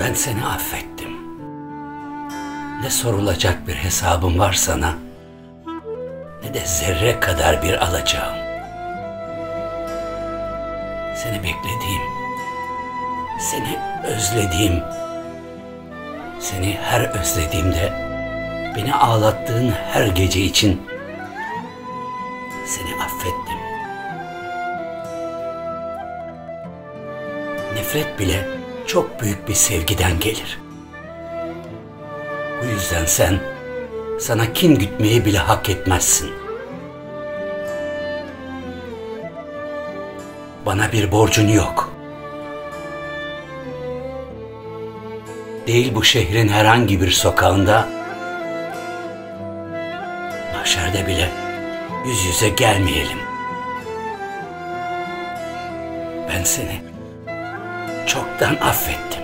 Ben seni affettim. Ne sorulacak bir hesabım var sana, ne de zerre kadar bir alacağım. Seni beklediğim, seni özlediğim, seni her özlediğimde beni ağlattığın her gece için seni affettim. Nefret bile çok büyük bir sevgiden gelir. Bu yüzden sen sana kin gütmeyi bile hak etmezsin. Bana bir borcun yok. Değil bu şehrin herhangi bir sokağında, mahşerde bile yüz yüze gelmeyelim. Ben seni çoktan affettim.